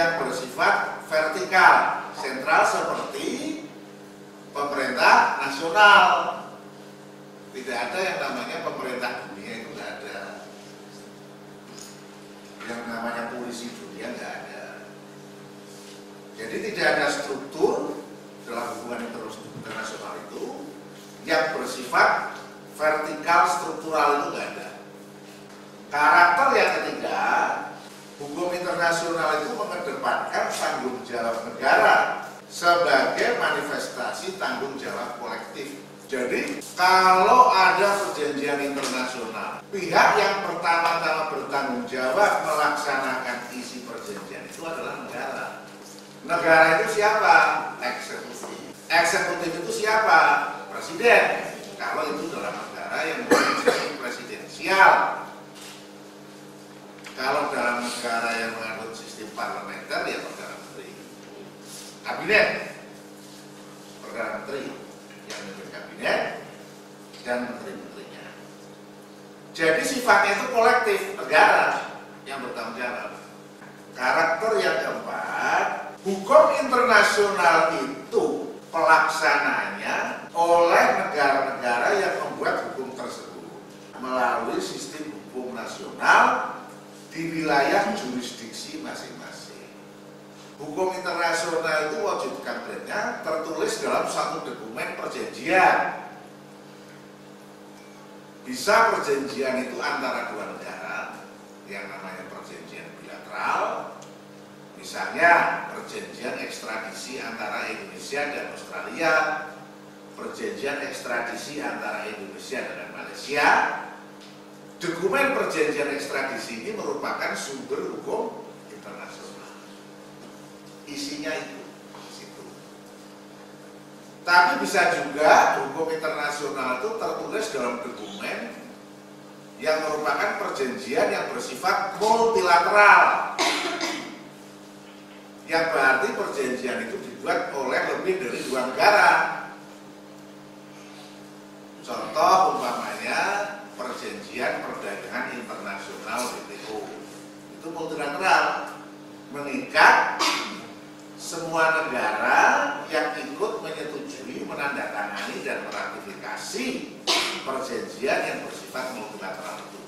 yang bersifat vertikal, sentral seperti pemerintah nasional. Tidak ada yang namanya pemerintah dunia itu tidak ada. Yang namanya polisi dunia nggak ada. Jadi tidak ada struktur dalam hubungan internasional itu yang bersifat vertikal struktural itu nggak ada. Karakter yang ketiga, hukum internasional itu mengedepankan tanggung jawab negara sebagai manifestasi tanggung jawab kolektif. Jadi kalau ada perjanjian internasional, pihak yang pertama-tama bertanggung jawab melaksanakan isi perjanjian itu adalah negara. Negara itu siapa? Eksekutif. Eksekutif itu siapa? Presiden. Kalau itu dalam negara yang memiliki presidensial. Kalau dalam negara yang menganut sistem parlementer ya perdana menteri. Kabinet. Perdana menteri yang memimpin kabinet dan menteri-menterinya. Jadi sifatnya itu kolektif negara yang bertanggung jawab. Karakter yang keempat, hukum internasional itu pelaksananya oleh negara-negara yang membuat hukum tersebut melalui sistem hukum nasional di wilayah jurisdiksi masing-masing. Hukum internasional itu wajib kampretnya tertulis dalam satu dokumen perjanjian. Bisa perjanjian itu antara dua negara yang namanya perjanjian bilateral, misalnya perjanjian ekstradisi antara Indonesia dan Australia, perjanjian ekstradisi antara Indonesia dengan Malaysia. Dokumen perjanjian ekstradisi ini merupakan sumber hukum internasional. Isinya itu, situ. Tapi bisa juga hukum internasional itu tertulis dalam dokumen yang merupakan perjanjian yang bersifat multilateral. Yang berarti perjanjian itu dibuat oleh lebih dari dua negara. Contoh umpamanya perjanjian perdagangan internasional WTO itu multilateral mengikat semua negara yang ikut menyetujui, menandatangani dan meratifikasi perjanjian yang bersifat multilateral itu.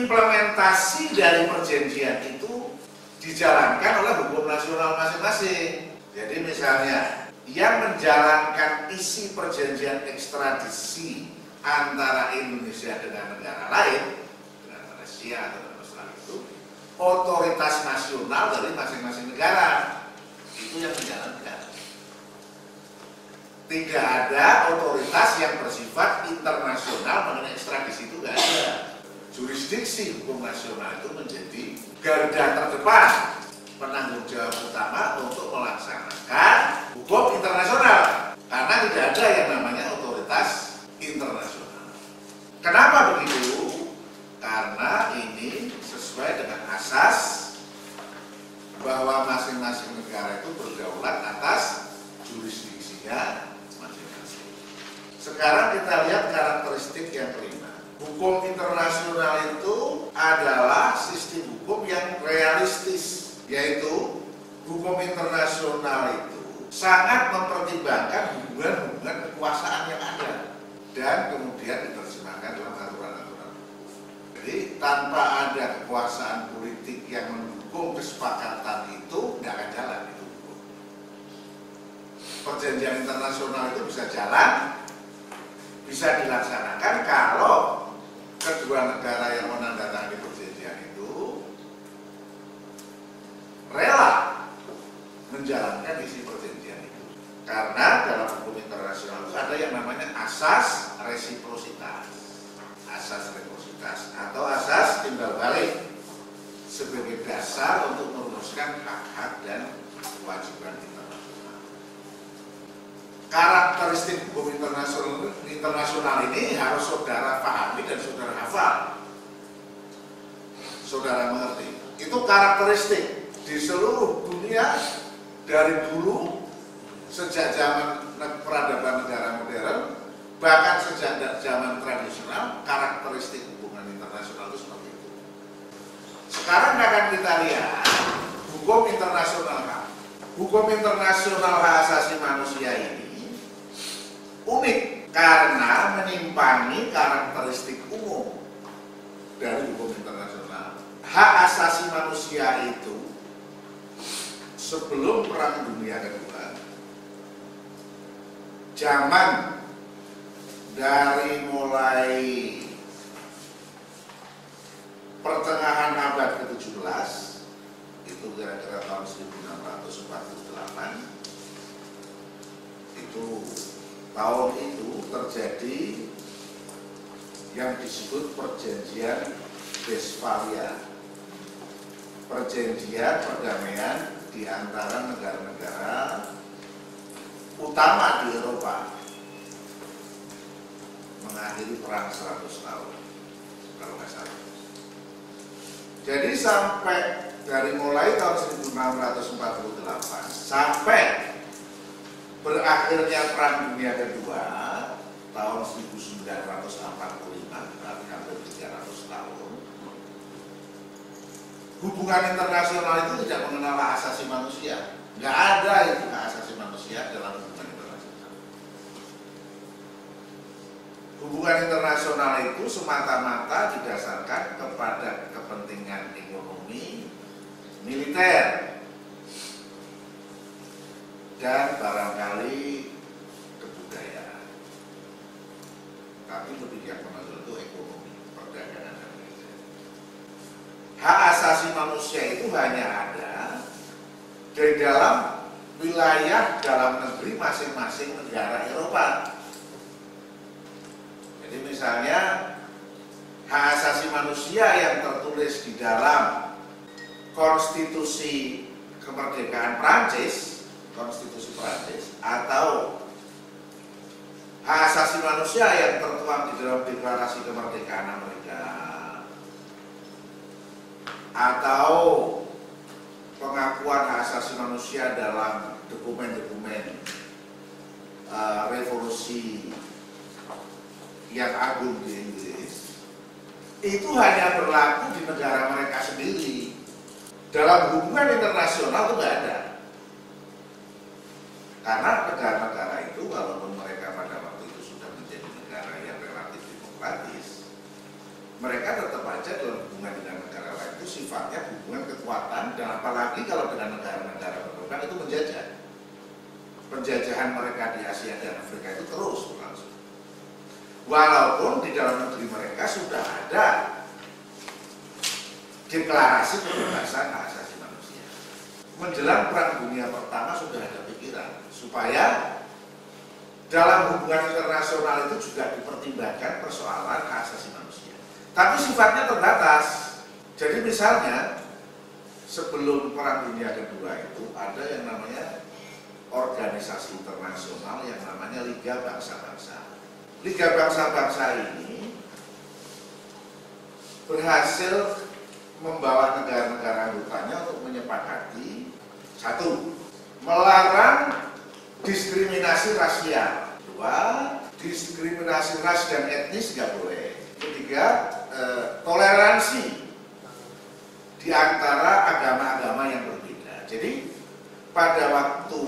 Implementasi dari perjanjian itu dijalankan oleh hukum nasional masing-masing. Jadi misalnya yang menjalankan isi perjanjian ekstradisi antara Indonesia dengan negara lain, dengan Malaysia atau dengan Australia itu, otoritas nasional dari masing-masing negara itu yang menjalankan. Tidak ada otoritas yang bersifat internasional mengenai ekstradisi itu tidak ada. Jurisdiksi hukum nasional itu menjadi garda terdepan penanggung jawab utama untuk melaksanakan hukum internasional karena tidak ada yang namanya otoritas internasional. Kenapa begitu? Karena ini sesuai dengan asas bahwa masing-masing negara itu berdaulat atas jurisdiksinya masing-masing. Sekarang kita lihat karakteristik yang kelima. Hukum internasional itu adalah sistem hukum yang realistis, yaitu hukum internasional itu sangat mempertimbangkan hubungan-hubungan kekuasaan yang ada dan kemudian jadi tanpa ada kekuasaan politik yang mendukung kesepakatan itu tidak akan jalan itu. Perjanjian internasional itu bisa jalan bisa dilaksanakan kalau kedua negara yang menandatangani perjanjian itu rela menjalankan isi perjanjian itu. Karena dalam hukum internasional itu ada yang namanya asas resiprositas. Asas resiprositas atau asas timbal balik sebagai dasar untuk merumuskan hak-hak dan kewajiban kita karakteristik hukum internasional internasional ini harus saudara pahami dan saudara hafal. Saudara mengerti. Itu karakteristik di seluruh dunia dari dulu sejak zaman peradaban negara modern bahkan sejak zaman tradisional karakteristik hubungan internasional itu seperti itu. Sekarang akan kita lihat hukum internasional Hukum internasional hak asasi manusia ini unik karena menimpangi karakteristik umum dari hukum internasional. Hak asasi manusia itu sebelum Perang Dunia Kedua, zaman dari mulai pertengahan abad ke-17 itu kira-kira tahun 1648 itu tahun itu terjadi yang disebut perjanjian Westphalia. Perjanjian perdamaian di antara negara-negara utama di Eropa mengakhiri perang 100 tahun kalau nggak salah. Jadi sampai dari mulai tahun 1648 sampai berakhirnya Perang Dunia Kedua tahun 1945 berarti hampir 300 tahun hubungan internasional itu tidak mengenal hak asasi manusia. Nggak ada itu hak asasi manusia dalam hubungan internasional. Hubungan internasional itu semata-mata didasarkan kepada kepentingan ekonomi militer dan barangkali kebudayaan. Tapi lebih menonjol itu ekonomi, perdagangan dan militer. Hak asasi manusia itu hanya ada di dalam wilayah dalam negeri masing-masing negara Eropa. Jadi misalnya hak asasi manusia yang tertulis di dalam konstitusi kemerdekaan Prancis konstitusi Prancis atau hak asasi manusia yang tertuang di dalam deklarasi kemerdekaan Amerika. Atau pengakuan hak asasi manusia dalam dokumen-dokumen uh, revolusi yang agung di Inggris. Itu hanya berlaku di negara mereka sendiri dalam hubungan internasional itu tidak ada karena negara-negara itu walaupun mereka pada waktu itu sudah menjadi negara yang relatif demokratis, mereka tetap aja dalam hubungan dengan negara lain itu sifatnya hubungan kekuatan dan apalagi kalau dengan negara-negara berkembang itu menjajah. Penjajahan mereka di Asia dan Afrika itu terus berlangsung. Walaupun di dalam negeri mereka sudah ada deklarasi kebebasan hak asasi manusia. Menjelang Perang Dunia Pertama sudah ada pikiran supaya dalam hubungan internasional itu juga dipertimbangkan persoalan hak asasi manusia. Tapi sifatnya terbatas. Jadi misalnya sebelum Perang Dunia Kedua itu ada yang namanya organisasi internasional yang namanya Liga Bangsa-Bangsa. Liga Bangsa-Bangsa ini berhasil membawa negara-negara anggotanya untuk menyepakati satu melarang diskriminasi rasial. Dua, diskriminasi ras dan etnis nggak boleh. Ketiga, eh, toleransi di antara agama-agama yang berbeda. Jadi pada waktu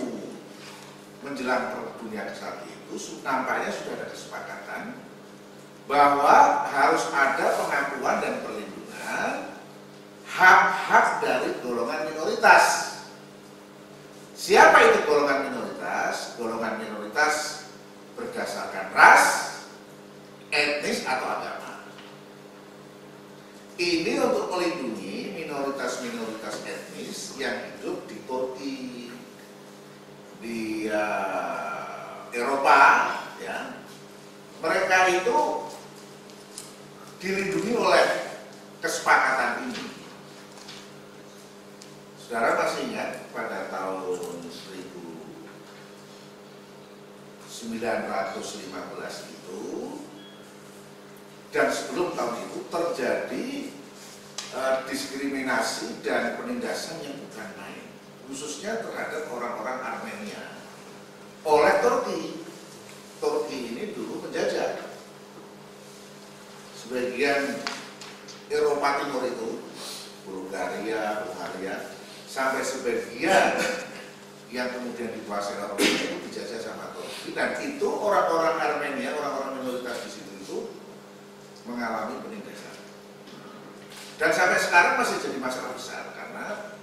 menjelang dunia saat itu nampaknya sudah ada kesepakatan bahwa harus ada pengakuan dan perlindungan hak-hak dari golongan minoritas. Siapa itu golongan minoritas? Golongan minoritas berdasarkan ras, etnis atau agama. Ini untuk melindungi minoritas-minoritas etnis yang hidup di Turki, di uh, Eropa, ya. Mereka itu dilindungi oleh kesepakatan ini. Saudara masih ingat pada tahun 1915 itu dan sebelum tahun itu terjadi uh, diskriminasi dan penindasan yang bukan main khususnya terhadap orang-orang Armenia. Oleh Turki. Turki ini dulu menjajah sebagian Eropa Timur itu Bulgaria, Bulgaria sampai sebagian yang kemudian dikuasai oleh itu dijajah sama Turki dan itu orang-orang Armenia, orang-orang minoritas di situ itu mengalami penindasan. Dan sampai sekarang masih jadi masalah besar karena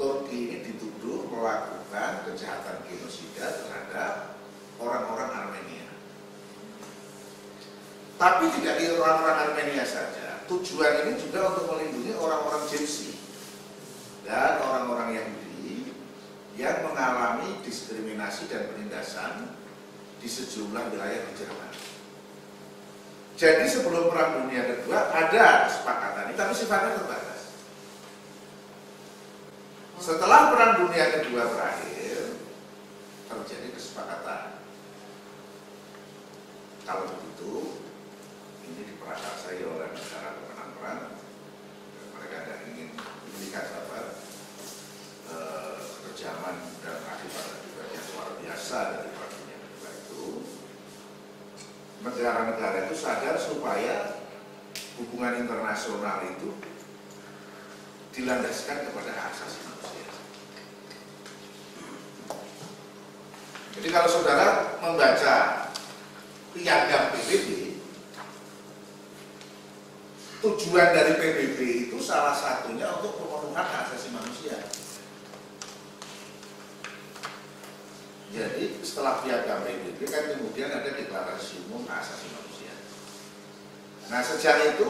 Turki ini dituduh melakukan kejahatan genosida terhadap orang-orang Armenia. Tapi tidak di orang-orang Armenia saja, tujuan ini juga untuk melindungi orang-orang Gypsy dan orang-orang yang yang mengalami diskriminasi dan penindasan di sejumlah wilayah di Jerman. Jadi sebelum Perang Dunia Kedua ada kesepakatan ini, tapi sifatnya terbatas. Setelah Perang Dunia Kedua berakhir, terjadi kesepakatan. Kalau begitu, ini diperakarsai oleh negara pemenang perang. Mereka tidak ingin memiliki apa kekejaman dan akibat-akibat yang luar biasa dari perangnya itu negara-negara itu sadar supaya hubungan internasional itu dilandaskan kepada hak asasi manusia. Jadi kalau saudara membaca piagam PBB, tujuan dari PBB itu salah satunya untuk pemenuhan hak asasi manusia. Jadi setelah piagam PBB kan kemudian ada deklarasi umum hak asasi manusia. Nah sejak itu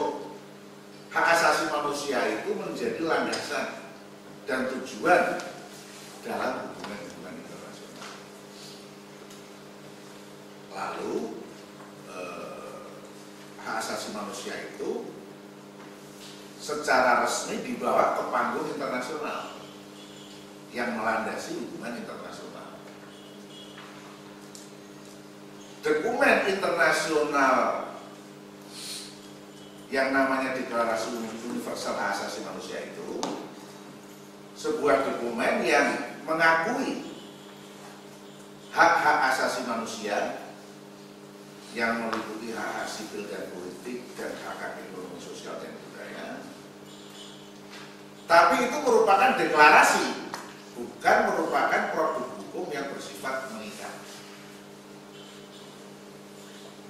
hak asasi manusia itu menjadi landasan dan tujuan dalam hubungan-hubungan internasional. Lalu eh, hak asasi manusia itu secara resmi dibawa ke panggung internasional yang melandasi hubungan internasional. dokumen internasional yang namanya Deklarasi Universal Hak Asasi Manusia itu sebuah dokumen yang mengakui hak-hak asasi manusia yang meliputi hak, hak sipil dan politik dan hak hak ekonomi sosial dan budaya. Tapi itu merupakan deklarasi, bukan merupakan produk hukum yang bersifat mengikat.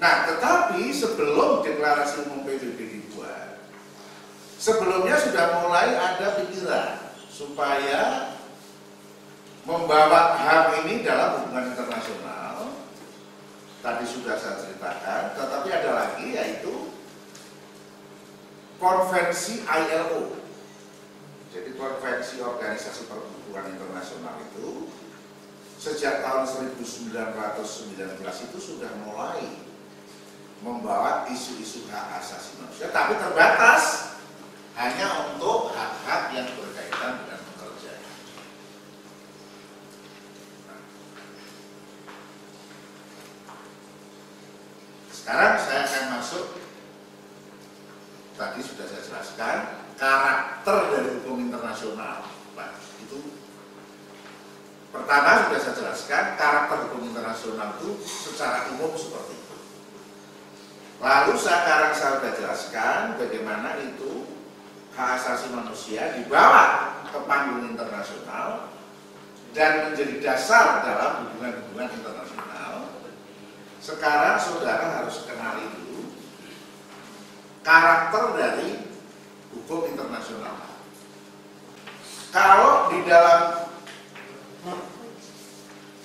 Nah, tetapi sebelum deklarasi umum PBB dibuat, sebelumnya sudah mulai ada pikiran supaya membawa HAM ini dalam hubungan internasional. Tadi sudah saya ceritakan, tetapi ada lagi yaitu konvensi ILO. Jadi konvensi organisasi perhubungan internasional itu sejak tahun 1919 itu sudah mulai membawa isu-isu hak asasi manusia, tapi terbatas hanya untuk hak-hak yang berkaitan dengan pekerja. Sekarang saya akan masuk tadi sudah saya jelaskan karakter dari hukum internasional. Itu Pertama sudah saya jelaskan karakter hukum internasional itu secara umum seperti itu. Lalu sekarang saya sudah jelaskan bagaimana itu hak asasi manusia dibawa ke panggung internasional dan menjadi dasar dalam hubungan-hubungan internasional. Sekarang saudara harus kenali dulu karakter dari hukum internasional. Kalau di dalam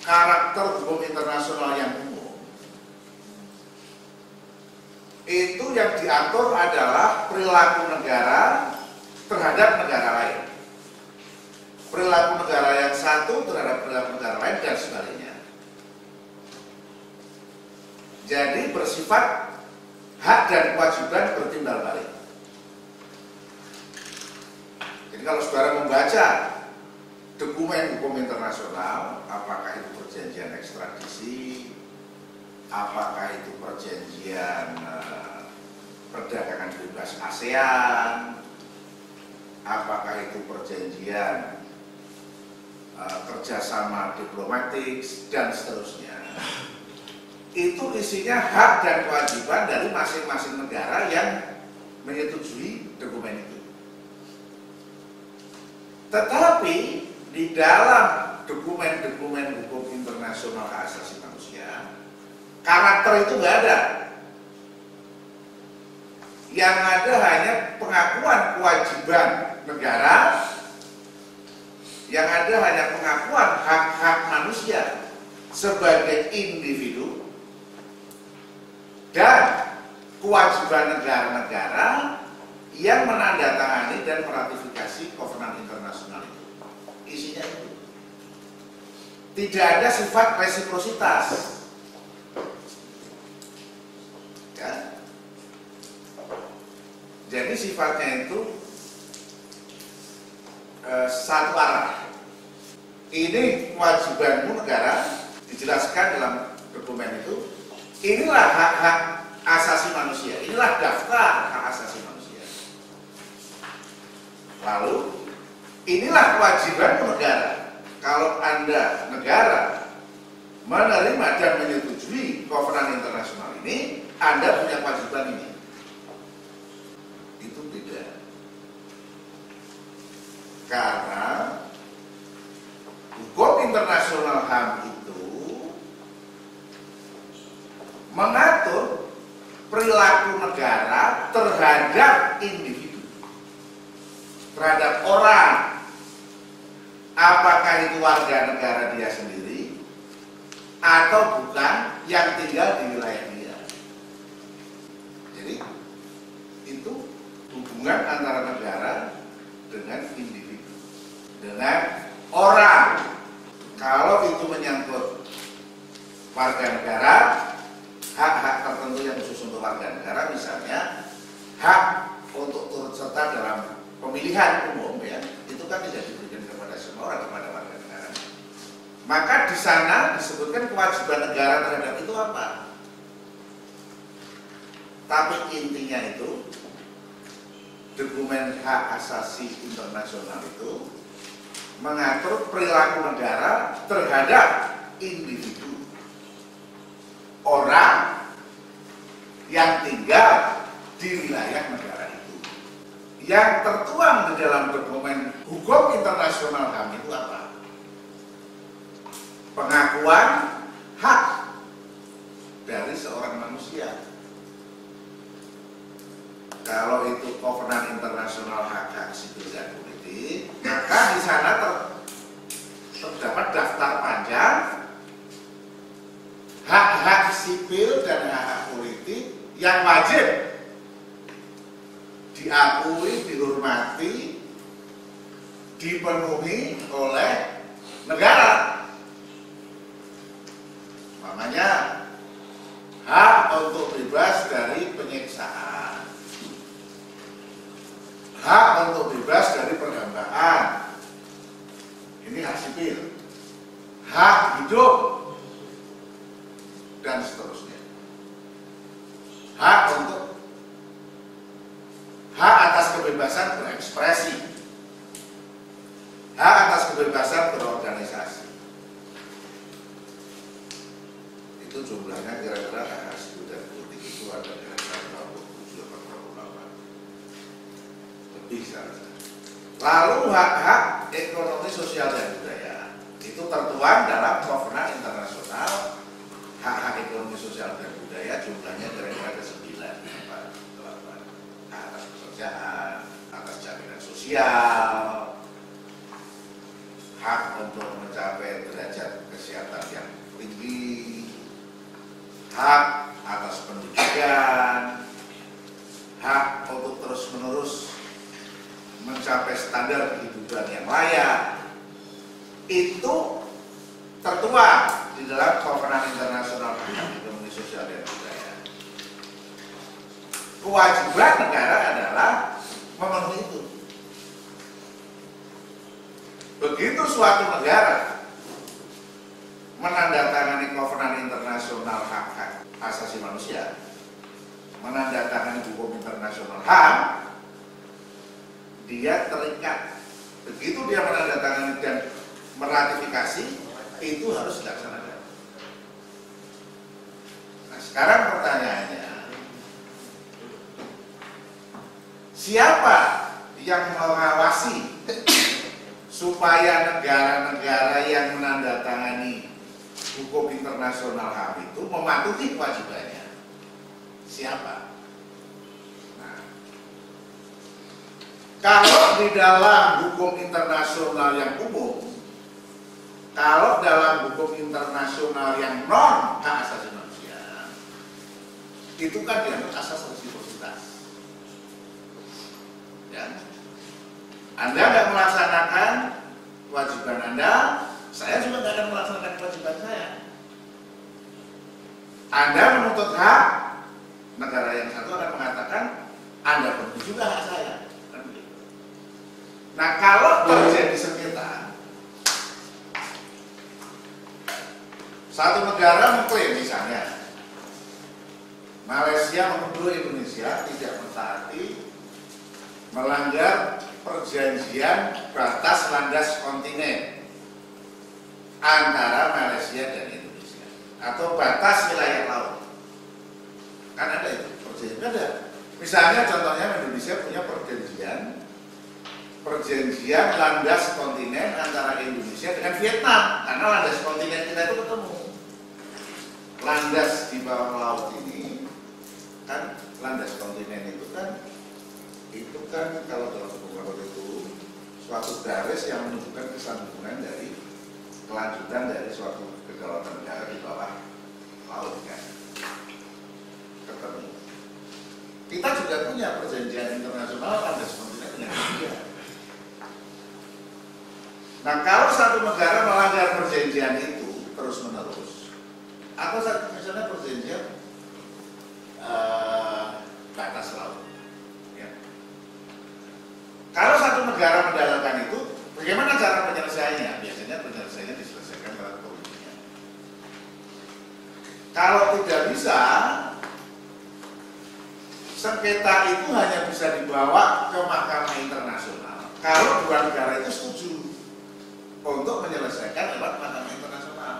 karakter hukum internasional yang umum itu yang diatur adalah perilaku negara terhadap negara lain. Perilaku negara yang satu terhadap perilaku negara lain dan sebaliknya jadi bersifat hak dan kewajiban bertimbal balik. Jadi kalau saudara membaca dokumen hukum internasional, apakah itu perjanjian ekstradisi, apakah itu perjanjian uh, perdagangan bebas ASEAN, apakah itu perjanjian uh, kerjasama diplomatik dan seterusnya. Itu isinya hak dan kewajiban dari masing-masing negara yang menyetujui dokumen itu. Tetapi di dalam dokumen-dokumen hukum internasional hak asasi manusia, karakter itu nggak ada. Yang ada hanya pengakuan kewajiban negara, yang ada hanya pengakuan hak-hak manusia sebagai individu dan kewajiban negara-negara yang menandatangani dan meratifikasi kovenan internasional itu isinya itu. Tidak ada sifat resiprositas. Ya. Jadi sifatnya itu e, satu arah. Ini kewajibanmu negara dijelaskan dalam dokumen itu. Inilah hak-hak asasi manusia. Inilah daftar hak asasi manusia. Lalu Inilah kewajiban negara. Kalau Anda negara menerima dan menyetujui kovenan internasional ini, Anda punya kewajiban ini. Itu tidak. Karena hukum internasional HAM itu mengatur perilaku negara terhadap individu, terhadap orang, apakah itu warga negara dia sendiri atau bukan yang tinggal di wilayah dia. Jadi itu hubungan antara negara dengan individu, dengan orang. Kalau itu menyangkut warga negara, hak-hak tertentu yang khusus untuk warga negara, misalnya hak untuk turut serta dalam pemilihan umum ya, itu kan tidak diberi semua orang kepada warga negara. Maka di sana disebutkan kewajiban negara terhadap itu apa? Tapi intinya itu dokumen hak asasi internasional itu mengatur perilaku negara terhadap individu orang yang tinggal di wilayah negara itu. Yang tertuang di dalam dokumen hukum internasional HAM itu apa? Pengakuan hak dari seorang manusia. Kalau itu kovenan internasional hak hak sipil dan politik, maka di sana ter, terdapat daftar panjang hak-hak sipil dan hak-hak politik yang wajib diakui, dihormati dipenuhi oleh negara. Makanya hak untuk bebas dari penyiksaan. Hak untuk bebas dari pergambaan. Ini hak sipil. Hak hidup dan seterusnya. Hak untuk hak atas kebebasan berekspresi hak atas kebebasan berorganisasi. Bisa. Lalu hak-hak ekonomi sosial dan budaya itu tertuang dalam Kovenant Internasional hak-hak ekonomi sosial dan budaya jumlahnya kira-kira ke sembilan delapan hak atas pekerjaan atas jaminan sosial hak untuk mencapai derajat kesehatan yang tinggi hak atas pendidikan hak untuk terus menerus mencapai standar kehidupan yang layak itu tertuang di dalam Kovenant Internasional Hak Ekonomi Sosial dan Budaya. Kewajiban negara adalah memenuhi itu. Begitu suatu negara menandatangani Kovenant Internasional Hak-Hak Asasi Manusia, menandatangani hukum internasional HAM, dia terikat. Begitu dia menandatangani dan meratifikasi, itu harus dilaksanakan. Nah, sekarang pertanyaannya, siapa yang mengawasi supaya negara-negara yang menandatangani hukum internasional HAM itu mematuhi kewajibannya? Siapa? Nah, kalau di dalam hukum internasional yang umum kalau dalam hukum internasional yang non hak asasi manusia itu kan dianggap asas resiprositas ya. Anda nggak melaksanakan kewajiban anda saya juga nggak akan melaksanakan kewajiban saya. Anda menuntut hak negara yang satu akan mengatakan anda penuhi juga hak saya kan nah kalau terjadi sengketa Satu negara mengklaim misalnya Malaysia menuduh Indonesia tidak mentaati melanggar perjanjian batas landas kontinen antara Malaysia dan Indonesia atau batas wilayah laut. Kan ada itu perjanjian. Ada. Misalnya contohnya Indonesia punya perjanjian perjanjian landas kontinen antara Indonesia dengan Vietnam. Karena landas kontinen kita itu ketemu. Landas di bawah laut ini kan landas kontinen itu kan itu kan kalau dalam hukum laut itu suatu garis yang menunjukkan kesambungan dari kelanjutan dari suatu kedaulatan negara di bawah laut kan kita juga punya perjanjian internasional landas kontinen dengan India nah kalau satu negara melanggar perjanjian itu terus menerus atau misalnya perjanjian uh, batas laut. Ya. Kalau satu negara mendalilkan itu, bagaimana cara penyelesaiannya? Biasanya penyelesaiannya diselesaikan lewat politiknya. Kalau tidak bisa, sengketa itu hanya bisa dibawa ke Mahkamah Internasional. Kalau dua negara itu setuju untuk menyelesaikan lewat Mahkamah Internasional.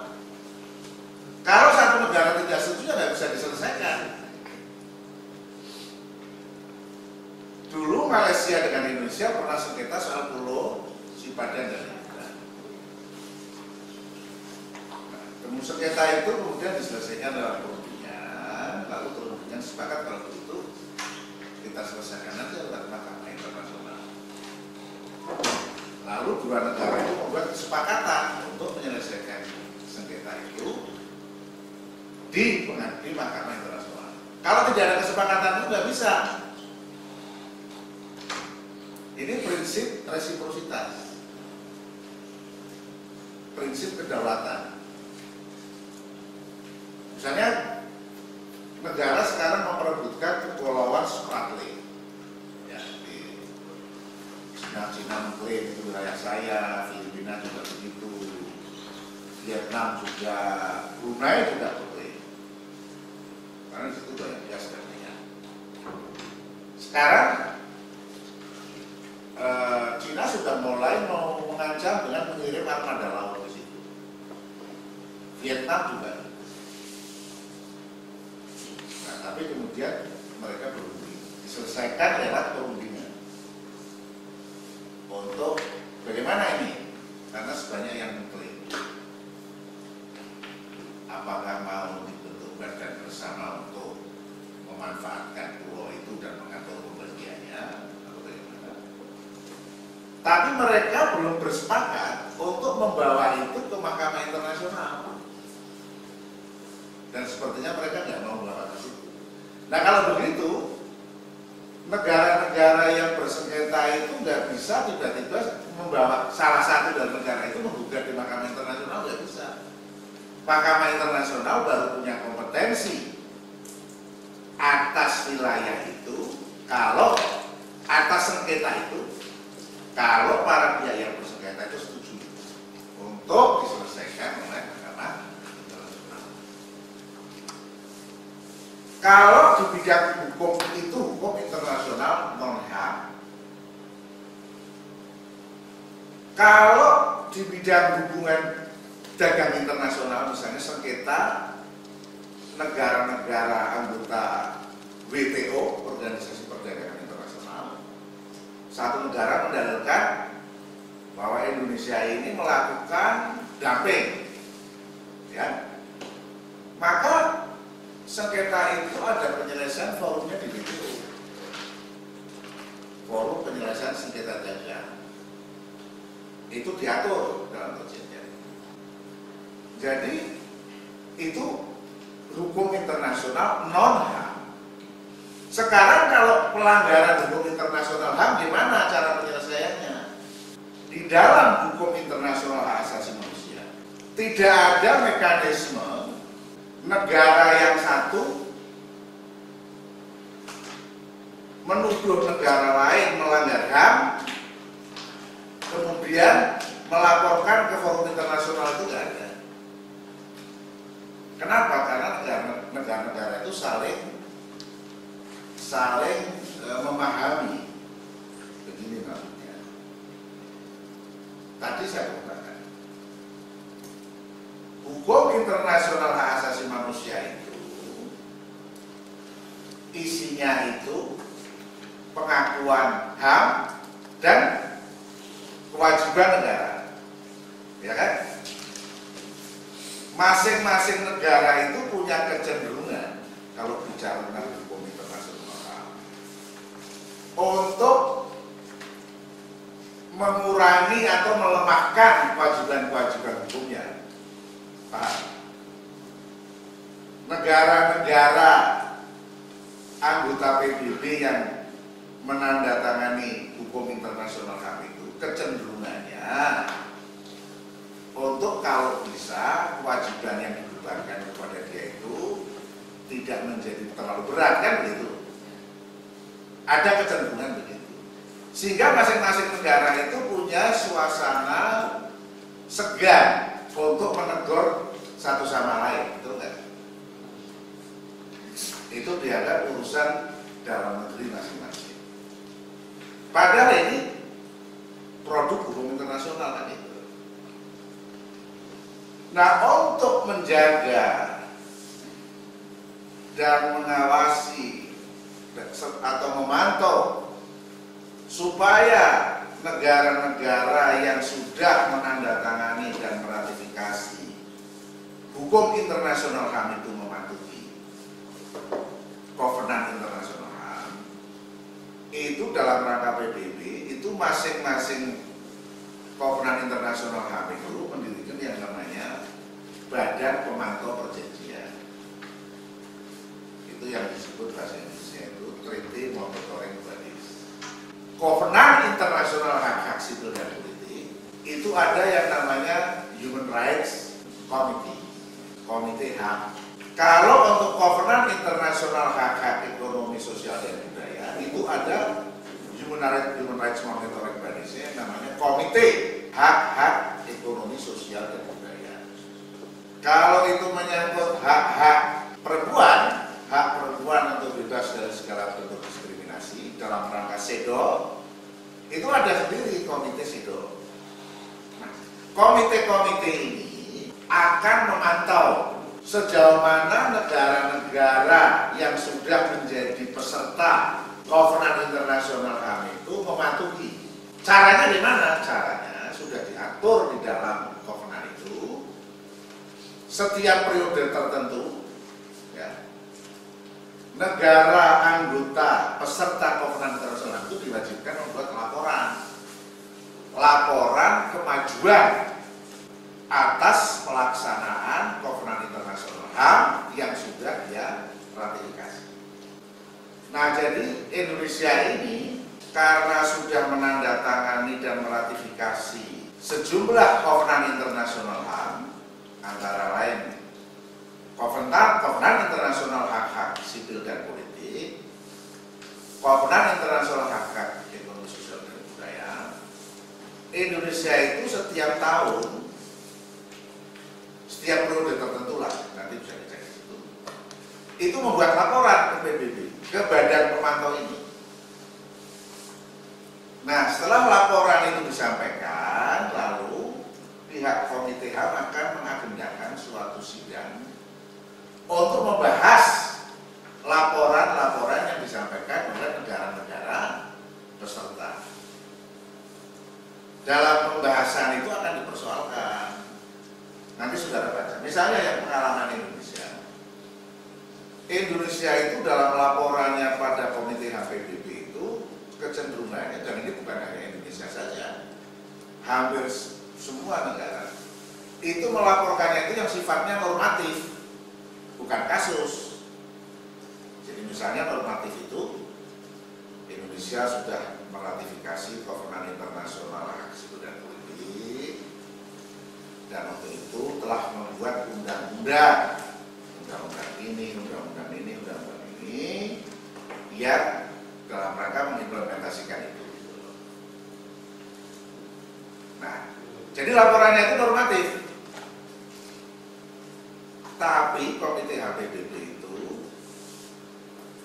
Kalau satu negara tidak setuju nggak bisa diselesaikan. Dulu Malaysia dengan Indonesia pernah sengketa soal pulau Sipadan dan Ibukan. Nah, kemudian sengketa itu kemudian diselesaikan dalam lalu perundingan sepakat kalau begitu kita selesaikan nanti lewat Mahkamah Internasional. Lalu dua negara itu membuat kesepakatan untuk menyelesaikan sengketa itu di di Mahkamah Internasional. Kalau tidak ada kesepakatan itu nggak bisa. Ini prinsip resiprositas, prinsip kedaulatan. Misalnya negara sekarang memperebutkan kepulauan Spratly. Ya, di Cina, Cina mengklaim itu wilayah saya, Filipina juga begitu, Vietnam juga, Brunei juga mengklaim. Karena itu banyak bias minyak. Sekarang eh, Cina sudah mulai mau mengancam dengan mengirim armada laut ke situ. Vietnam juga tapi kemudian mereka berunding. Diselesaikan lewat perundingan. Untuk bagaimana ini? Karena sebanyak yang mengklaim. Apakah mau dibentuk badan bersama untuk memanfaatkan pulau itu dan mengatur pembagiannya atau bagaimana? Tapi mereka belum bersepakat untuk membawa itu ke Mahkamah Internasional. Dan sepertinya mereka tidak mau melakukan Nah kalau begitu, negara-negara yang bersengketa itu nggak bisa tiba-tiba membawa salah satu dari negara itu menggugat di Mahkamah Internasional nggak bisa. Mahkamah Internasional baru punya kompetensi atas wilayah itu kalau atas sengketa itu kalau para pihak yang bersengketa itu setuju untuk diselesaikan oleh Mahkamah Internasional. Kalau di bidang hukum itu hukum internasional non HAM. Kalau di bidang hubungan dagang internasional misalnya sengketa negara-negara anggota WTO Organisasi Perdagangan Internasional satu negara mendalilkan bahwa Indonesia ini melakukan dumping ya maka sengketa itu ada penyelesaian forumnya di WTO forum penyelesaian sengketa dagang itu diatur dalam perjanjian jadi itu hukum internasional non HAM. Sekarang kalau pelanggaran hukum internasional HAM gimana cara penyelesaiannya? Di dalam hukum internasional hak asasi manusia tidak ada mekanisme negara yang satu menuduh negara lain melanggar HAM kemudian melaporkan ke forum internasional itu tidak ada. Kenapa? Karena negara-negara itu saling saling e, memahami. Begini maksudnya. Tadi saya hukum internasional hak asasi manusia itu isinya itu pengakuan HAM dan kewajiban negara. Ya kan? masing-masing negara itu punya kecenderungan kalau bicara tentang hukum internasional untuk mengurangi atau melemahkan kewajiban-kewajiban hukumnya. Negara-negara anggota PBB yang menandatangani hukum internasional HAM itu kecenderungannya untuk kalau bisa kewajiban yang dibebankan kepada dia itu tidak menjadi terlalu berat kan begitu? Ada kecenderungan begitu. Sehingga masing-masing negara itu punya suasana segan untuk menegur satu sama lain betul nggak? Itu dianggap urusan dalam negeri masing-masing. Padahal ini produk hukum internasional kan itu. Nah untuk menjaga dan mengawasi atau memantau supaya negara-negara yang sudah menandatangani hukum internasional HAM itu mematuhi Covenant Internasional HAM itu dalam rangka PBB itu masing-masing Covenant Internasional HAM itu mendirikan yang namanya Badan Pemantau Perjanjian. Itu yang disebut bahasa Indonesia itu Treaty Monitoring Bodies. Covenant Internasional Hak Hak Sipil dan Politik itu ada yang namanya Human Rights Committee, Komite HAM. Kalau untuk Covenant Internasional Hak Hak Ekonomi, Sosial dan Budaya itu ada Human Rights, Human Rights Monitoring Bodies yang namanya Komite Hak Hak Ekonomi, Sosial dan Budaya kalau itu menyangkut hak-hak perempuan, hak perempuan untuk bebas dari segala bentuk diskriminasi dalam rangka SEDO, itu ada sendiri komite SEDO. Nah, komite-komite ini akan memantau sejauh mana negara-negara yang sudah menjadi peserta Covenant Internasional HAM itu mematuhi. Caranya di mana? Caranya sudah diatur di dalam setiap periode tertentu ya, negara anggota peserta Kovenan Internasional itu diwajibkan membuat laporan laporan kemajuan atas pelaksanaan Kovenan Internasional HAM yang sudah dia ratifikasi. Nah, jadi Indonesia ini karena sudah menandatangani dan meratifikasi sejumlah Kovenan Internasional HAM antara lain Kovenan, Kovenan Internasional Hak-Hak Sipil dan Politik, Kovenan Internasional Hak-Hak Ekonomi Sosial dan Budaya, Indonesia itu setiap tahun, setiap periode tertentu lah, nanti bisa dicek itu, itu membuat laporan ke PBB, ke Badan Pemantau ini. Nah, setelah laporan itu disampaikan, lalu pihak Komite HAM akan mengagendakan suatu sidang untuk membahas laporan-laporan yang disampaikan oleh negara-negara peserta. Dalam pembahasan itu akan dipersoalkan. Nanti saudara baca. Misalnya yang pengalaman. Indonesia itu dalam laporannya pada Komite HPBB itu kecenderungannya, dan ini bukan hanya Indonesia saja, hampir semua negara itu melaporkannya itu yang sifatnya normatif bukan kasus. Jadi misalnya normatif itu Indonesia sudah meratifikasi Kovenan Internasional Hak Sipil dan Politik dan untuk itu telah membuat undang-undang undang-undang ini yang dalam rangka mengimplementasikan itu. Nah, jadi laporannya itu normatif. Tapi Komite HPBP itu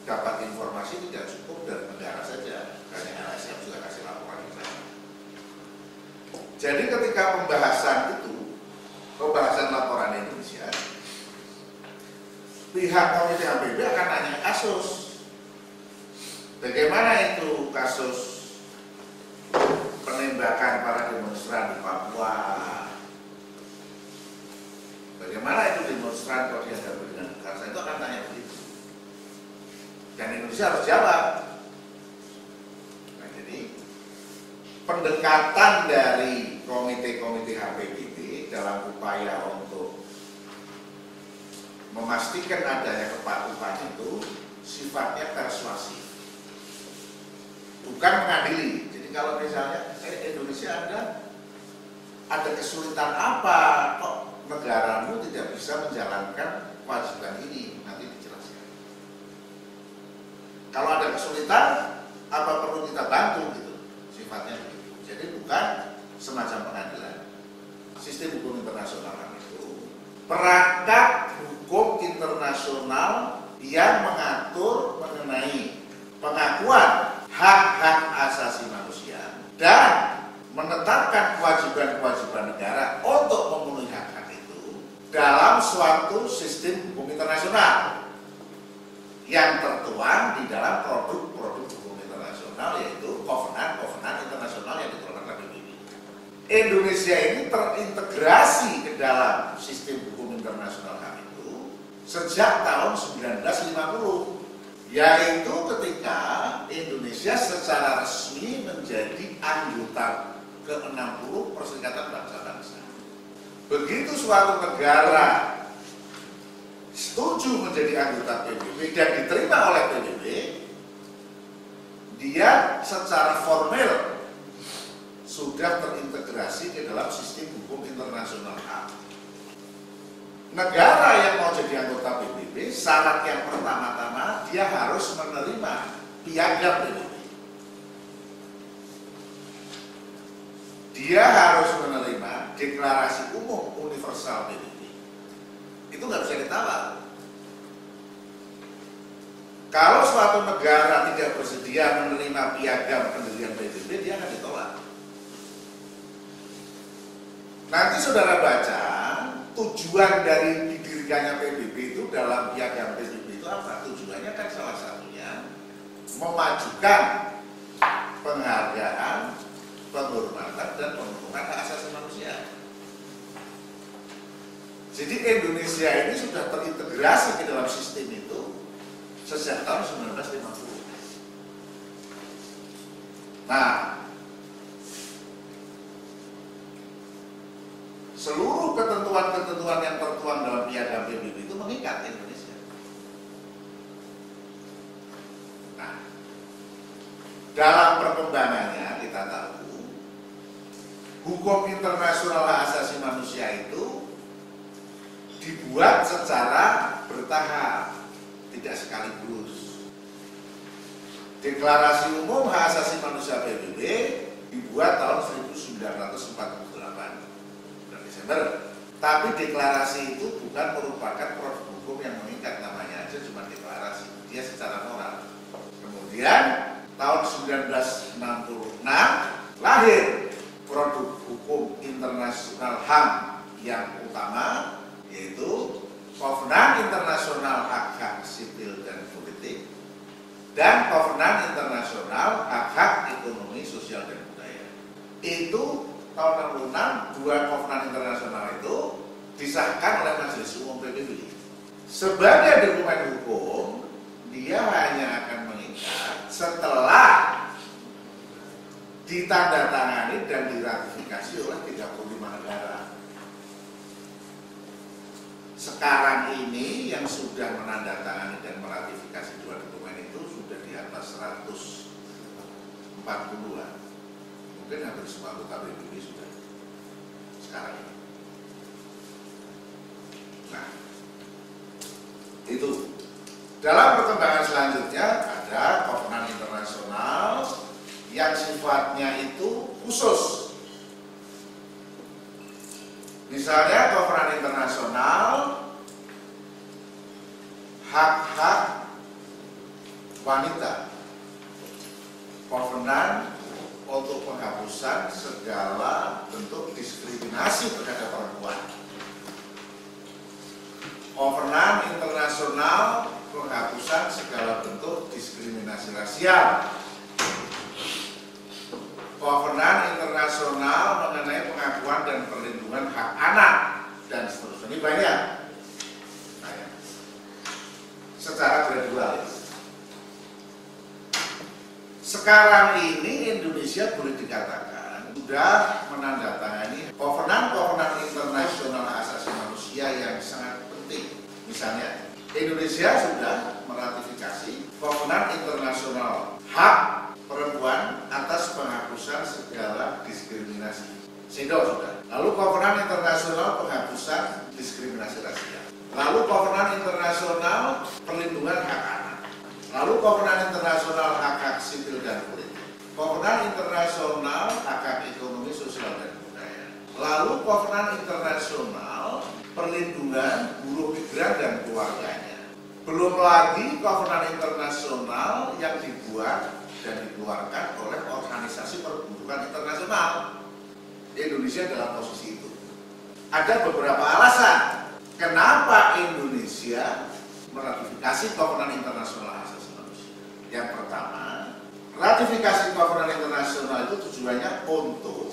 dapat informasi tidak cukup dari negara saja, hanya LSM juga kasih laporan itu. Jadi ketika pembahasan itu, pembahasan laporan Indonesia, pihak Komite HPBP akan nanya kasus. Bagaimana itu kasus penembakan para demonstran di Papua, Bagaimana itu demonstran kalau dihadapi dengan kekerasan itu akan tanya begitu. Dan Indonesia harus jawab. Nah, jadi pendekatan dari komite-komite HPBP dalam upaya untuk memastikan adanya kepatuhan itu sifatnya persuasif, bukan mengadili. Jadi kalau misalnya eh, Indonesia ada ada kesulitan apa kok negaramu tidak bisa menjalankan kewajiban ini nanti dijelaskan. Kalau ada kesulitan, apa perlu kita bantu gitu, sifatnya begitu. Jadi bukan semacam pengadilan. Sistem hukum internasional itu perangkat hukum internasional yang mengatur mengenai pengakuan hak-hak asasi manusia dan menetapkan kewajiban-kewajiban negara untuk memenuhi hak dalam suatu sistem hukum internasional yang tertuang di dalam produk-produk hukum internasional yaitu kovenan-kovenan internasional yang dikeluarkan PBB. Indonesia ini terintegrasi ke dalam sistem hukum internasional HAM itu sejak tahun 1950 yaitu ketika Indonesia secara resmi menjadi anggota ke-60 Perserikatan Bangsa-Bangsa. Begitu suatu negara setuju menjadi anggota PBB dan diterima oleh PBB, dia secara formal sudah terintegrasi di dalam sistem hukum internasional HAM. Negara yang mau jadi anggota PBB, syarat yang dia harus menerima piagam PBB. Dia harus menerima deklarasi umum universal PBB itu nggak bisa ditawar. Kalau suatu negara tidak bersedia menerima piagam pendirian PBB, dia akan ditolak. Nanti saudara baca tujuan dari didirikannya PBB itu dalam piagam PBB itu apa? Satunya memajukan penghargaan, penghormatan dan pemenuhan hak asasi manusia. Jadi Indonesia ini sudah terintegrasi ke dalam sistem itu sejak tahun 1950. Nah, seluruh ketentuan-ketentuan yang tertuang dalam piagam PBB itu mengikat Indonesia. Nah, dalam perkembangannya kita tahu hukum internasional hak asasi manusia itu dibuat secara bertahap, tidak sekaligus. Deklarasi Umum Hak Asasi Manusia PBB dibuat tahun 1948 bulan Desember. Tapi deklarasi itu bukan merupakan produk hukum yang mengikat namanya aja cuma deklarasi. Dia secara tahun 1966 lahir produk hukum internasional HAM yang utama yaitu Kovenan Internasional Hak-Hak Sipil dan Politik dan Kovenan Internasional Hak-Hak Ekonomi, Sosial, dan Budaya. Itu tahun 66 dua kovenan internasional itu disahkan oleh Majelis Umum PBB. Sebagai dokumen hukum, dia hanya akan mengikat setelah ditandatangani dan diratifikasi oleh 35 negara sekarang ini yang sudah menandatangani dan meratifikasi dua dokumen itu sudah di atas 140-an. Mungkin hampir semua anggota PBB sudah sekarang ini. Nah, itu. Dalam perkembangan selanjutnya ada kovenan internasional yang sifatnya itu khusus Misalnya kovenan internasional hak-hak wanita. Kovenan untuk penghapusan segala bentuk diskriminasi terhadap perempuan. Kovenan internasional penghapusan segala bentuk diskriminasi rasial Kovenan internasional mengenai pengakuan dan perlindungan hak anak dan seterusnya ini banyak. Banyak. Secara gradual. Sekarang ini Indonesia boleh dikatakan sudah menandatangani kovenan-kovenan internasional asasi manusia yang sangat penting. Misalnya, Indonesia sudah meratifikasi kovenan internasional hak perempuan atas penghapusan segala diskriminasi. SIDO sudah. Lalu Kovenan Internasional Penghapusan Diskriminasi Rasial. Lalu Kovenan Internasional Perlindungan Hak Anak. Lalu Kovenan Internasional Hak Hak Sipil dan Politik. Kovenan Internasional Hak Hak Ekonomi, Sosial dan Budaya. Lalu Kovenan Internasional Perlindungan Buruh Migran dan Keluarganya. Belum lagi Kovenan Internasional yang dibuat dan dikeluarkan oleh organisasi perburukan internasional. Indonesia dalam posisi itu. Ada beberapa alasan kenapa Indonesia meratifikasi Kovenan Internasional Asasi Manusia. Yang pertama, ratifikasi Kovenan Internasional itu tujuannya untuk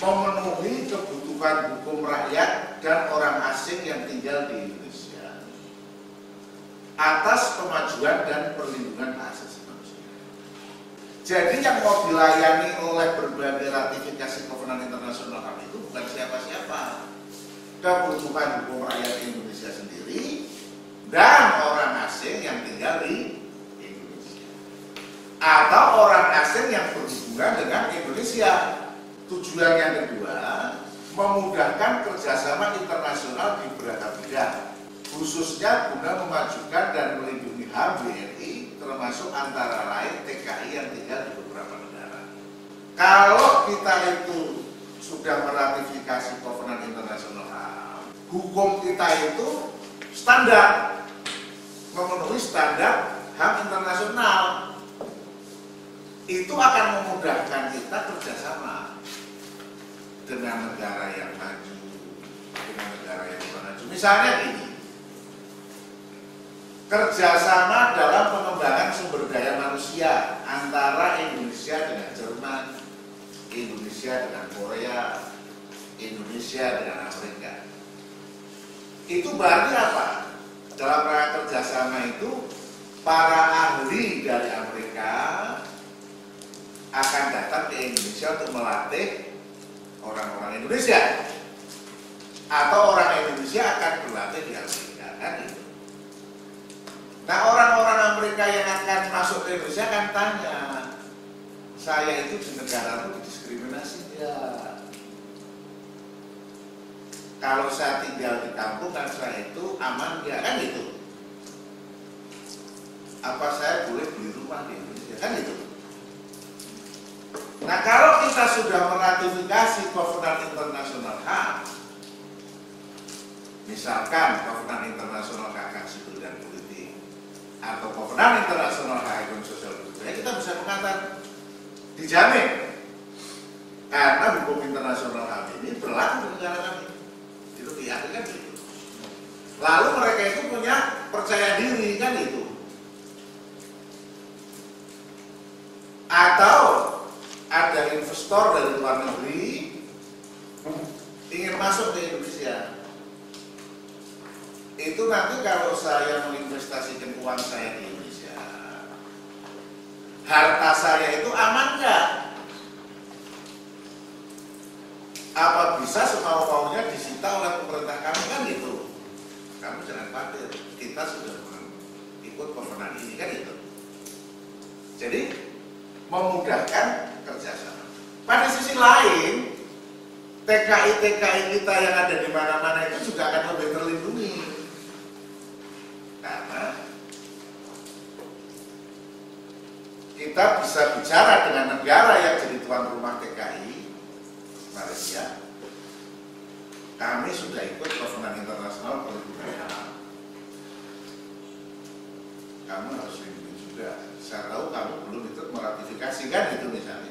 memenuhi kebutuhan hukum rakyat dan orang asing yang tinggal di Indonesia atas kemajuan dan perlindungan hak asasi jadi yang mau dilayani oleh berbagai ratifikasi kovenan internasional kami itu bukan siapa-siapa. Kebutuhan hukum rakyat Indonesia sendiri dan orang asing yang tinggal di Indonesia. Atau orang asing yang berhubungan dengan Indonesia. Tujuan yang kedua, memudahkan kerjasama internasional di beragam bidang, khususnya guna memajukan dan melindungi HAM BRI termasuk antara lain TKI yang tinggal di beberapa negara. Kalau kita itu sudah meratifikasi Kovenan Internasional hukum kita itu standar, memenuhi standar HAM internasional. Itu akan memudahkan kita kerjasama dengan negara yang maju, dengan negara yang maju. Misalnya gini, kerjasama dalam pengembangan sumber daya manusia antara Indonesia dengan Jerman, Indonesia dengan Korea, Indonesia dengan Amerika. Itu berarti apa? Dalam rangka kerjasama itu para ahli dari Amerika akan datang ke Indonesia untuk melatih orang-orang Indonesia atau orang Indonesia akan berlatih di Amerika kan itu. Nah orang-orang Amerika yang akan masuk ke Indonesia akan tanya, saya itu di negara itu didiskriminasi ya. Kalau saya tinggal di kampung kan saya itu aman ya kan itu. Apa saya boleh beli rumah di Indonesia kan itu. Nah kalau kita sudah meratifikasi Covenant International HAM, misalkan Covenant International Hak Sipil dan Politik atau Covenant International Hak Ekonomi Sosial Budaya, kita bisa mengatakan dijamin. Karena hukum internasional kami ini berlaku di negara kami. Itu diartikan itu lalu mereka itu punya percaya diri kan itu. Atau ada investor dari luar negeri ingin masuk ke Indonesia itu nanti kalau saya menginvestasikan uang saya di Indonesia harta saya itu aman nggak? Apa bisa semau maunya disita oleh pemerintah kami kan itu? Kamu jangan khawatir, kita sudah ikut kovenan ini kan itu. Jadi memudahkan kerjasama. Pada sisi lain, TKI TKI kita yang ada di mana-mana itu juga akan lebih terlindungi. Karena kita bisa bicara dengan negara yang jadi tuan rumah TKI Malaysia. Kami sudah ikut Kovenant Internasional Perlindungan Alam kamu harus lindungi juga. Saya tahu kamu belum ikut meratifikasi kan itu misalnya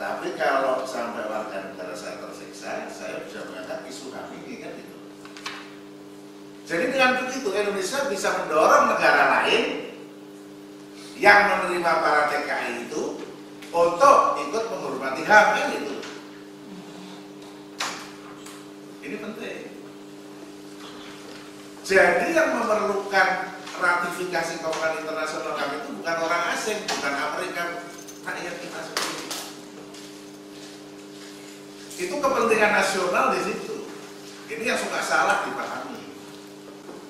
tapi kalau sampai warga negara saya tersiksa saya bisa mengatakan isu kami ini kan itu jadi dengan begitu Indonesia bisa mendorong negara lain yang menerima para TKI itu untuk ikut menghormati HAM kan itu. Ini penting. Jadi yang memerlukan ratifikasi Kovenant Internasional kami itu bukan orang asing, bukan Amerika, rakyat kita sendiri. Itu kepentingan nasional di situ. Ini yang suka salah dipahami.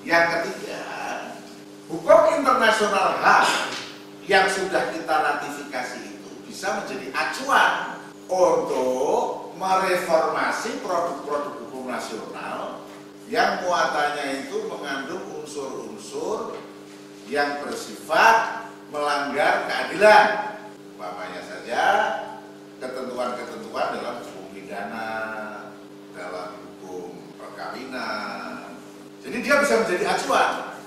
Yang ketiga, hukum internasional HAM yang sudah kita ratifikasi itu bisa menjadi acuan untuk mereformasi produk-produk hukum nasional yang muatannya itu mengandung unsur-unsur yang bersifat melanggar keadilan. Umpamanya saja ketentuan-ketentuan dalam hukum pidana, dalam hukum perkawinan. Jadi dia bisa menjadi acuan.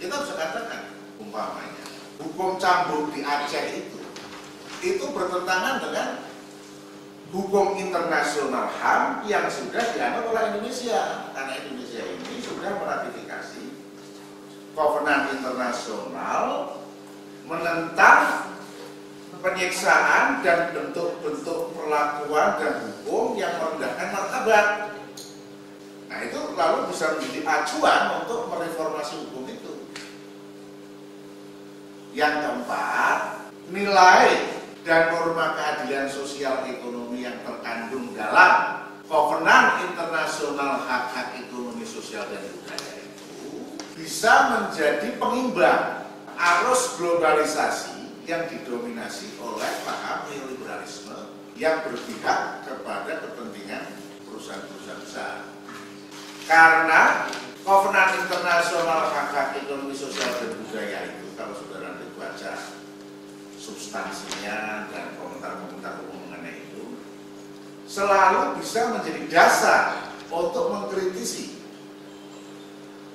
Kita bisa katakan umpamanya hukum cambuk di Aceh itu itu bertentangan dengan hukum internasional HAM yang sudah dianut oleh Indonesia karena Indonesia ini sudah meratifikasi Covenant Internasional menentang penyiksaan dan bentuk-bentuk perlakuan dan hukum yang merendahkan martabat. Nah itu lalu bisa menjadi acuan untuk mereformasi hukum itu. Yang keempat, nilai dan norma keadilan sosial ekonomi yang terkandung dalam Kovenan Internasional Hak-Hak Ekonomi Sosial dan Budaya itu bisa menjadi pengimbang arus globalisasi yang didominasi oleh paham neoliberalisme yang berpihak kepada kepentingan perusahaan-perusahaan besar. Karena Kovenan Internasional Hak-Hak Ekonomi Sosial dan Budaya itu kalau saudara nanti baca substansinya dan komentar-komentar umum mengenai itu selalu bisa menjadi dasar untuk mengkritisi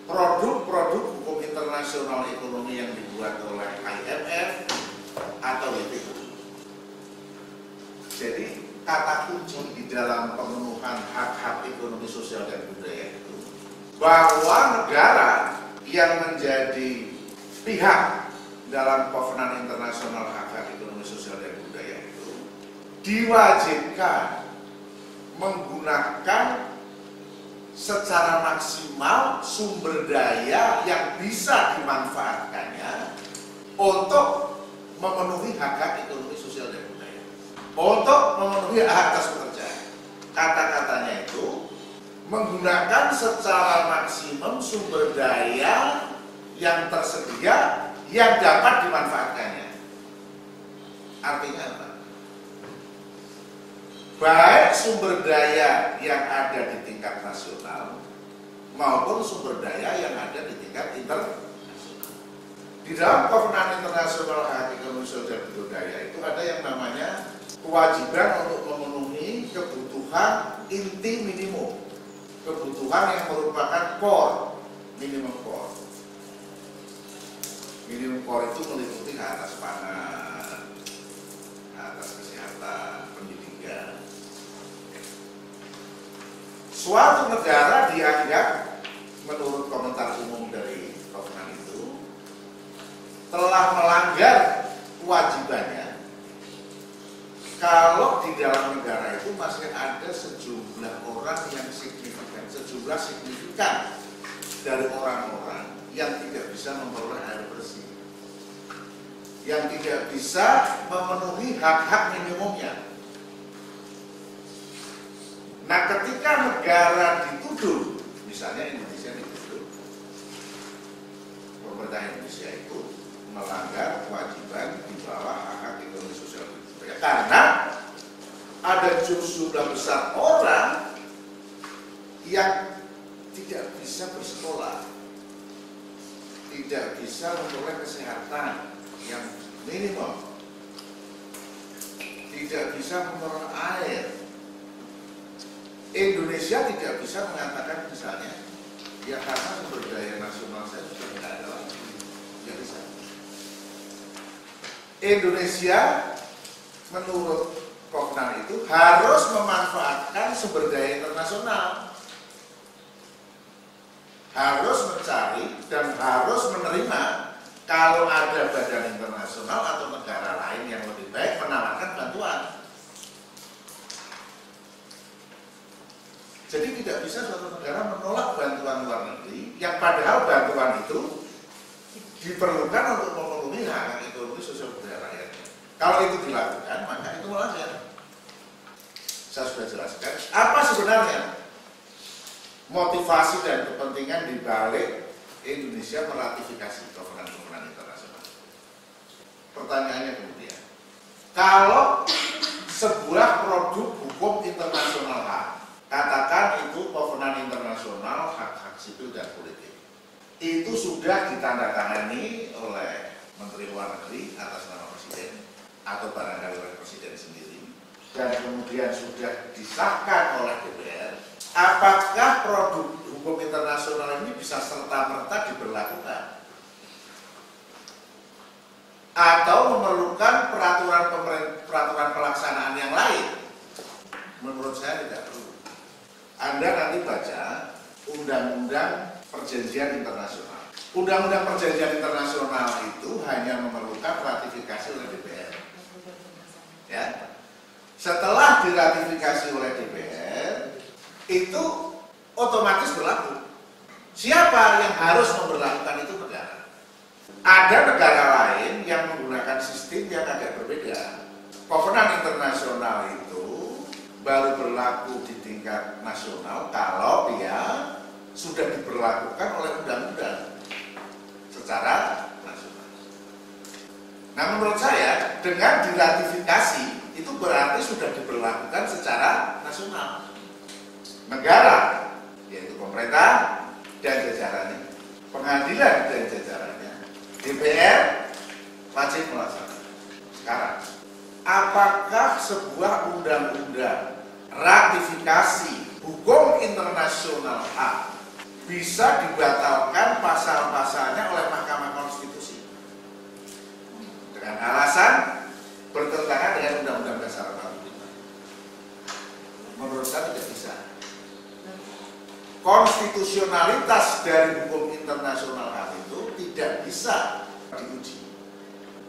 produk-produk hukum internasional ekonomi yang dibuat oleh IMF atau WTO. Jadi kata kunci di dalam pemenuhan hak-hak ekonomi sosial dan budaya itu bahwa negara yang menjadi pihak dalam Kovenan Internasional Hak Hak Ekonomi Sosial dan Budaya itu diwajibkan menggunakan secara maksimal sumber daya yang bisa dimanfaatkannya untuk memenuhi hak-hak ekonomi. Untuk memenuhi hak atas pekerja. Kata-katanya itu menggunakan secara maksimum sumber daya yang tersedia yang dapat dimanfaatkannya. Artinya apa? Baik sumber daya yang ada di tingkat nasional maupun sumber daya yang ada di tingkat internasional. Di dalam Kovenan Internasional Hak Ekonomi Sosial dan Budaya itu ada yang namanya kewajiban untuk memenuhi kebutuhan inti minimum. Kebutuhan yang merupakan core minimum core. Minimum core itu meliputi atas pangan atas kesehatan pendidikan. Suatu negara dianggap menurut komentar umum dari Kovenan itu telah melanggar kewajibannya kalau di dalam negara itu masih ada sejumlah orang yang signifikan, sejumlah signifikan dari orang-orang yang tidak bisa memperoleh air bersih, yang tidak bisa memenuhi hak-hak minimumnya. Nah, ketika negara dituduh, misalnya Indonesia dituduh, pemerintah Indonesia itu melanggar kewajiban di bawah hak-hak budaya karena ada jumlah besar orang yang tidak bisa bersekolah, tidak bisa memperoleh kesehatan yang minimum, tidak bisa memperoleh air. Indonesia tidak bisa mengatakan misalnya, ya karena sumber daya nasional saya sudah tidak ada lagi, tidak bisa. Indonesia menurut Kovenan itu harus memanfaatkan sumber daya internasional harus mencari dan harus menerima kalau ada badan internasional atau negara lain yang lebih baik menawarkan bantuan. Jadi tidak bisa suatu negara menolak bantuan luar negeri yang padahal bantuan itu diperlukan untuk memenuhi hak ekonomi sosial. Kalau itu dilakukan, maka itu melanggar. Saya sudah jelaskan. Apa sebenarnya motivasi dan kepentingan di balik Indonesia meratifikasi kovenan-kovenan internasional? Pertanyaannya kemudian, kalau sebuah produk hukum internasional hak, katakan itu kovenan internasional hak-hak sipil dan politik, itu sudah ditandatangani oleh Menteri Luar Negeri atas nama Presiden atau barangkali oleh Presiden sendiri dan kemudian sudah disahkan oleh DPR, apakah produk hukum internasional ini bisa serta-merta diberlakukan? Atau memerlukan peraturan peraturan pelaksanaan yang lain? Menurut saya tidak perlu. Anda nanti baca Undang-Undang Perjanjian Internasional. Undang-Undang Perjanjian Internasional itu hanya memerlukan ratifikasi oleh DPR. Ya, setelah diratifikasi oleh DPR itu otomatis berlaku. Siapa yang harus memperlakukan itu negara? Ada negara lain yang menggunakan sistem yang agak berbeda. Kovenan internasional itu baru berlaku di tingkat nasional kalau dia sudah diberlakukan oleh undang-undang secara. Nah menurut saya dengan diratifikasi itu berarti sudah diberlakukan secara nasional. Negara, yaitu pemerintah dan jajarannya, pengadilan dan jajarannya, DPR wajib melaksanakan. Sekarang, apakah sebuah undang-undang ratifikasi hukum internasional hak bisa dibatalkan pasal-pasalnya oleh Mahkamah Konstitusi dengan alasan bertentangan dengan Undang-Undang Dasar 45. Menurut saya tidak bisa. Konstitusionalitas dari hukum internasional hak itu tidak bisa diuji.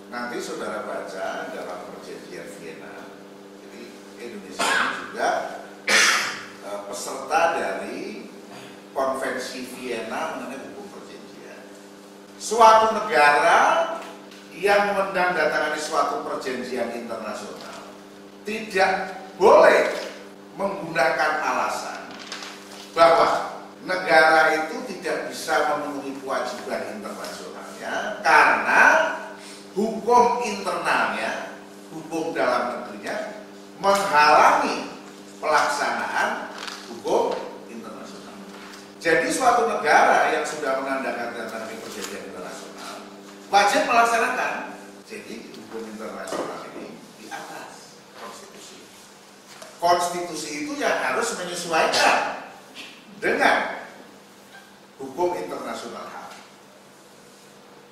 Nanti saudara baca dalam perjanjian Vienna, jadi Indonesia ini juga e, peserta dari Konvensi Vienna mengenai hukum perjanjian. Suatu negara yang menandatangani suatu perjanjian internasional tidak boleh menggunakan alasan bahwa negara itu tidak bisa memenuhi kewajiban internasionalnya karena hukum internalnya, hukum dalam negerinya menghalangi pelaksanaan hukum internasional. Jadi suatu negara yang sudah menandatangani wajib melaksanakan. Jadi hukum internasional ini di atas konstitusi. Konstitusi itu yang harus menyesuaikan dengan hukum internasional.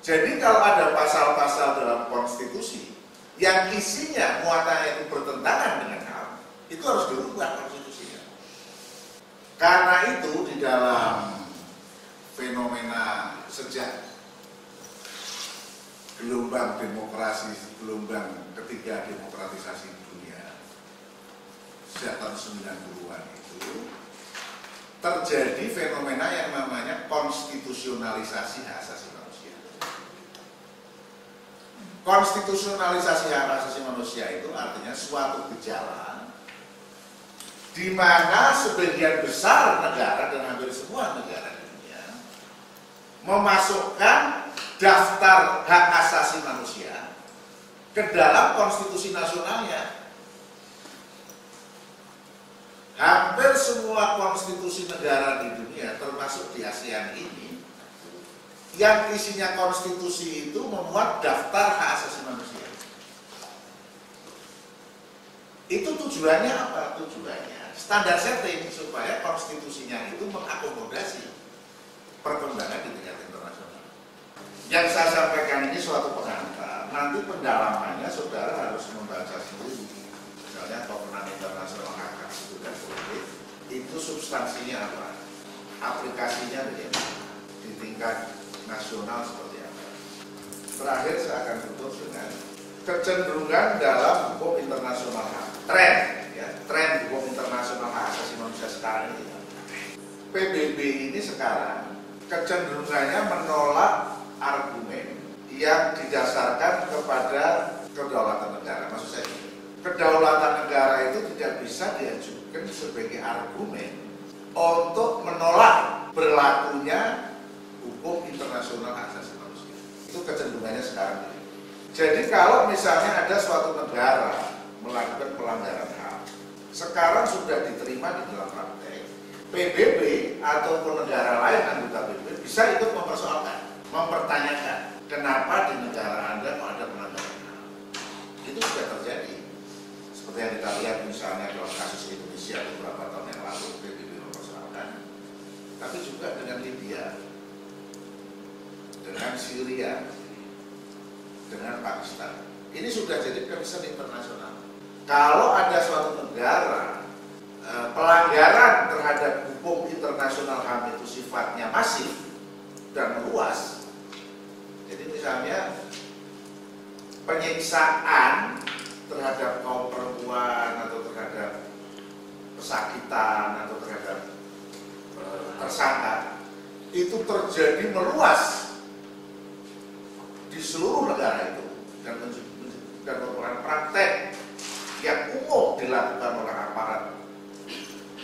Jadi kalau ada pasal-pasal dalam konstitusi yang isinya muatannya itu bertentangan dengan HAM, itu harus dirubah konstitusinya. Karena itu di dalam fenomena sejak gelombang demokrasi, gelombang ketiga demokratisasi dunia sejak tahun 90-an itu terjadi fenomena yang namanya konstitusionalisasi hak asasi manusia. Konstitusionalisasi hak asasi manusia itu artinya suatu gejala di mana sebagian besar negara dan hampir semua negara dunia memasukkan daftar hak asasi manusia ke dalam konstitusi nasionalnya. Hampir semua konstitusi negara di dunia, termasuk di ASEAN ini, yang isinya konstitusi itu memuat daftar hak asasi manusia. Itu tujuannya apa? Tujuannya standar setting supaya konstitusinya itu mengakomodasi perkembangan di tingkat internasional. Yang saya sampaikan ini suatu pengantar, nanti pendalamannya saudara harus membaca sendiri. Misalnya Kovenant Internasional Hak Asasi dan Politik, itu substansinya apa? Aplikasinya bagaimana? Di tingkat nasional seperti apa? Terakhir saya akan tutup dengan kecenderungan dalam hukum internasional HAM. Tren, ya, tren hukum internasional hak asasi manusia sekarang ini. PBB ini sekarang kecenderungannya menolak argumen yang didasarkan kepada kedaulatan negara. Maksud saya, kedaulatan negara itu tidak bisa diajukan sebagai argumen untuk menolak berlakunya hukum internasional asasi manusia. Itu kecenderungannya sekarang. Jadi kalau misalnya ada suatu negara melakukan pelanggaran HAM, sekarang sudah diterima di dalam praktek, PBB ataupun negara lain anggota PBB bisa ikut mempersoalkan, mempertanyakan kenapa di negara Anda kok ada pelanggaran HAM. Itu sudah terjadi. Seperti yang kita lihat misalnya dalam kasus Indonesia beberapa tahun yang lalu PBB mempersoalkan. Tapi juga dengan Libya, dengan Syria, dengan Pakistan. Ini sudah jadi concern internasional. Kalau ada suatu negara eh, pelanggaran terhadap hukum internasional HAM itu sifatnya masif dan jadi misalnya penyiksaan terhadap kaum perempuan atau terhadap pesakitan atau terhadap eh, tersangka itu terjadi meluas di seluruh negara itu dan dan merupakan praktek yang umum dilakukan oleh aparat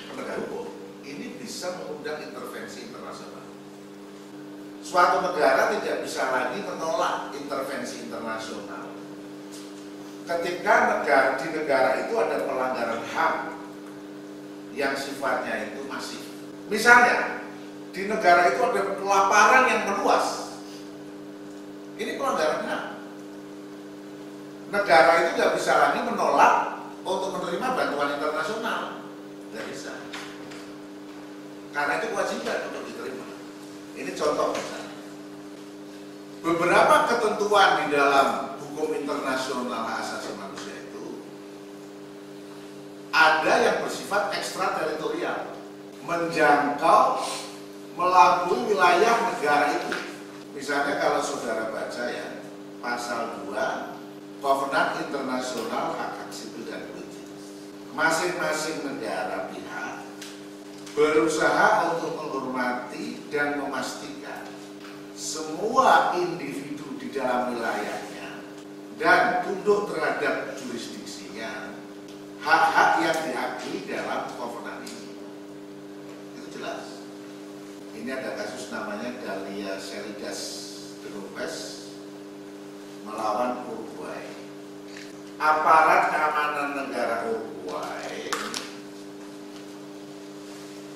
penegak hukum ini bisa mengundang intervensi. Suatu negara tidak bisa lagi menolak intervensi internasional ketika negara di negara itu ada pelanggaran HAM yang sifatnya itu masif. Misalnya di negara itu ada kelaparan yang meluas, ini pelanggaran HAM. Negara itu nggak bisa lagi menolak untuk menerima bantuan internasional, nggak bisa. Karena itu kewajiban untuk diterima. Ini contoh misalnya. Beberapa ketentuan di dalam hukum internasional hak asasi manusia itu ada yang bersifat ekstrateritorial, menjangkau melalui wilayah negara itu. Misalnya kalau saudara baca ya pasal 2 Covenant Internasional Hak Hak Sipil dan Politik. Masing-masing negara pihak berusaha untuk menghormati dan memastikan semua individu di dalam wilayahnya dan tunduk terhadap jurisdiksinya hak-hak yang diakui dalam kovenan ini. Itu jelas. Ini ada kasus namanya Dalia Seridas de Lopez melawan Uruguay. Aparat keamanan negara Uruguay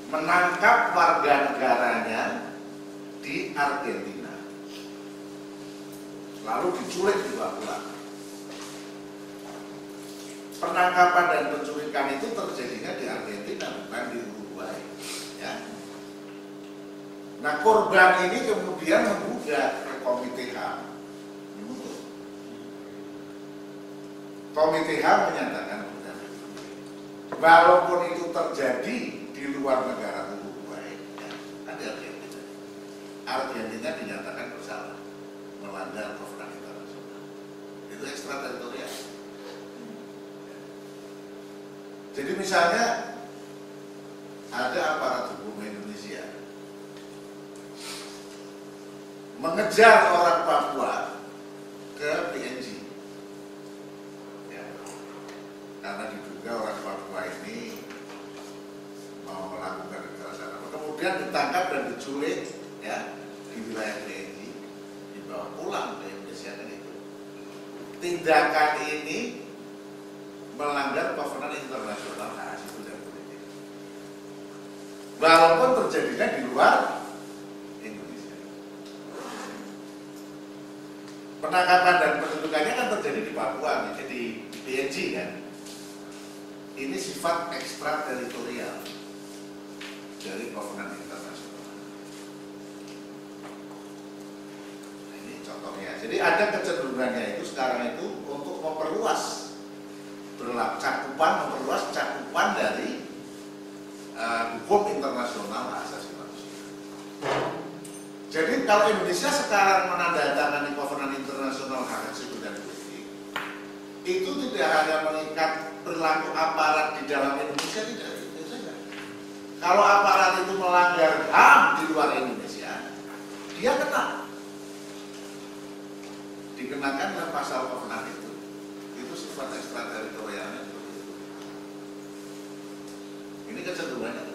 menangkap warga negaranya di Argentina. Lalu diculik di Papua. Penangkapan dan penculikan itu terjadinya di Argentina bukan di Uruguay. Ya. Nah korban ini kemudian menggugat ke Komite HAM. Komite HAM menyatakan benar. Walaupun itu terjadi di luar negara Uruguay, ya, kan Argentina. Argentina dinyatakan bersalah melanggar kovenan internasional. Itu ekstrateritorial. Jadi misalnya ada aparat hukum Indonesia mengejar orang Papua ke PNG. Ya. Karena diduga orang Papua ini mau melakukan kekerasan. Kemudian ditangkap dan diculik ya di wilayah PNG, dibawa pulang ke Indonesia kan itu. Tindakan ini melanggar kovenan internasional hak asasi dan politik. Walaupun terjadinya di luar Indonesia. Penangkapan dan penuntukannya kan terjadi di Papua, jadi di PNG kan. Ini sifat ekstrateritorial dari kovenan internasional. Nah, ini contohnya. Jadi ada kecenderungannya itu sekarang itu untuk memperluas berlaku cakupan memperluas cakupan dari uh, hukum internasional asasi manusia. Jadi kalau Indonesia sekarang menandatangani kovenan internasional hak asasi dan politik, itu tidak hanya mengikat perilaku aparat di dalam Indonesia tidak. Kalau aparat itu melanggar HAM di luar Indonesia, dia kena dikenakan pasal pemenang itu. Itu sifat ekstra teritorialnya ini kecenderungannya.